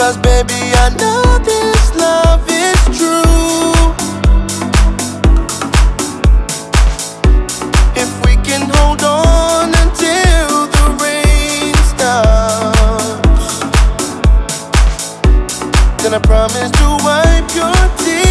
Cause baby I know this love is true. If we can hold on until the rain stops Then I promise to wipe your tears.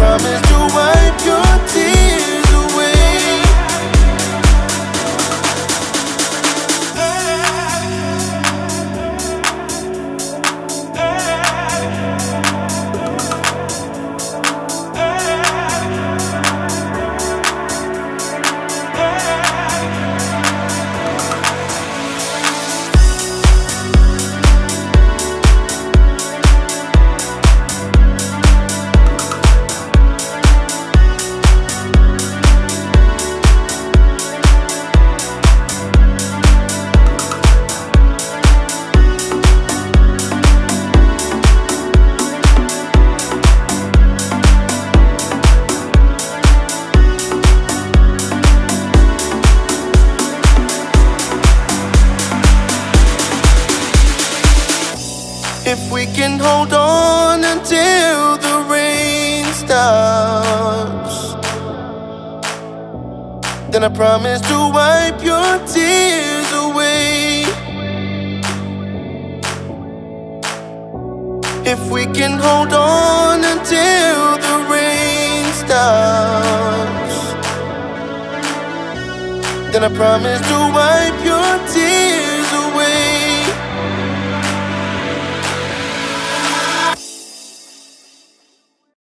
promise to work. Hold on until the rain stops, then I promise to wipe your tears away. If we can hold on until the rain stops, then I promise to wipe